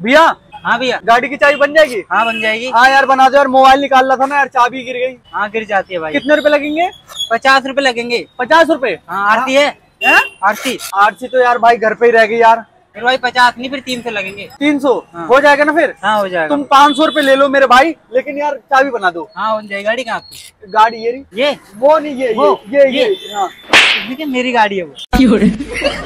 भैया? हाँ भैया। गाड़ी की चाबी बन जाएगी? हाँ बन जाएगी। हाँ यार बना दो यार मोबाइल निकाल रहा था ना यार चाबी गिर गई। हाँ गिर जाती है भाई। कितने रुपए लगेंगे? पचास रुपए लगेंगे। पचास रुपए? हाँ आरती है। हैं? आरती। आरसी तो यार भाई घर पे ही रह गई यार। फिर भाई पचास नहीं फिर तीन सौ लगेंगे। तीन सौ? हाँ। हो जाएगा ना फिर? हाँ हो जाएगा। तुम पाँच सौ रुपए ले लो मेरे भाई लेकिन यार चाबी बना दो। हाँ हो जाएगी। गाड़ी कहाँ आपकी गाड़ी ये ये। वो नहीं ये वो, ये ये ये। ये। हाँ। मेरी गाड़ी है वो?